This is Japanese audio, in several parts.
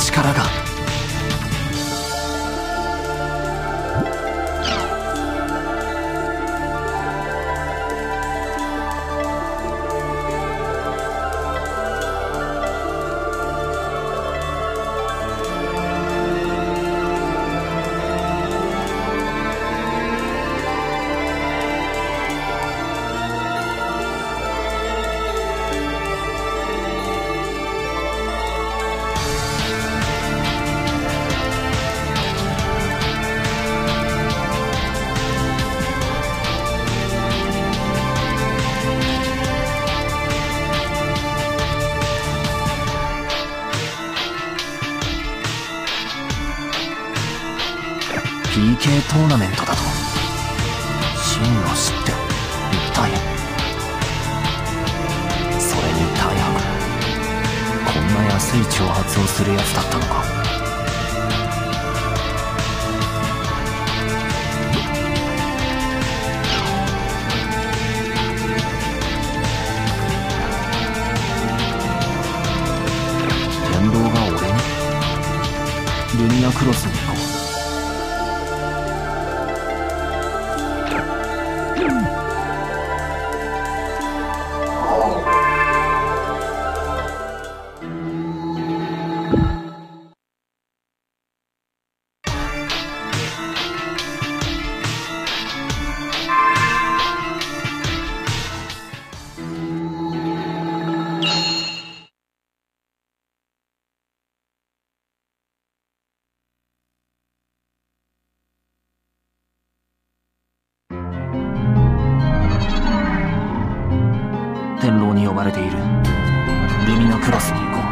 力が。トーナメントだと。真を知って一体それに大白。こんな安い挑発をするやつだったのか。天道が俺に？ルミナクロスに。呼ばれている。ルミナクロスに行こう。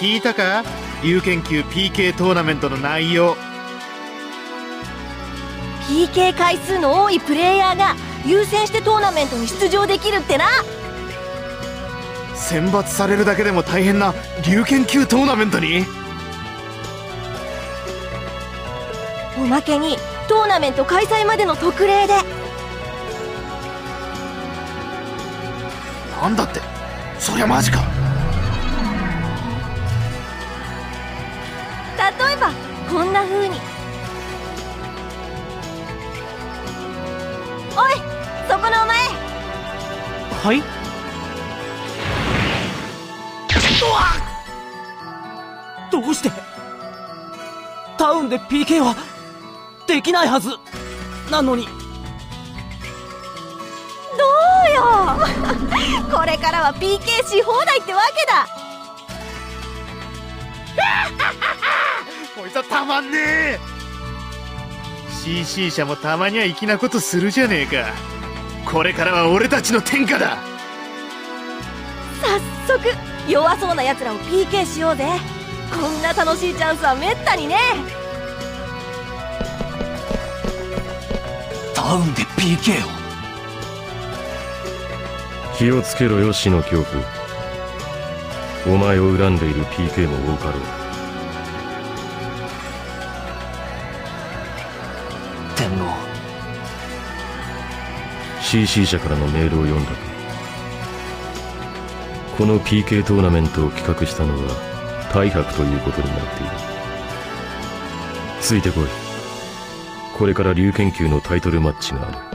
聞いたか？有研究 PK トーナメントの内容。PK 回数の多いプレイヤーが優先してトーナメントに出場できるってな。選抜されるだけでも大変な竜研究トーナメントに？おまけにトーナメント開催までの特例で。なんだって？そりゃマジかこんな風に。おいそこのお前。はい？どうして？タウンで PK はできないはず。なのに。どうよ。これからは PK し放題ってわけだ こいつはたまんねえ。CC 社もたまには粋なことするじゃねえか。これからは俺たちの天下だ。早速弱そうな奴らを PK しようぜ。こんな楽しいチャンスはめったにねタウンで PK を。気をつけろよ死の恐怖。お前を恨んでいる PK も多かろう CC 社からのメールを読んだかこの PK トーナメントを企画したのは大白ということになっている。ついてこい。これから竜研究のタイトルマッチがある。